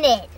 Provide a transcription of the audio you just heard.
minute.